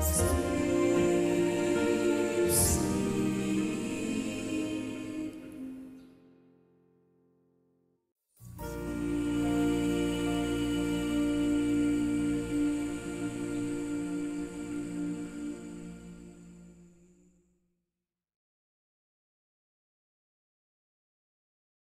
Sweet.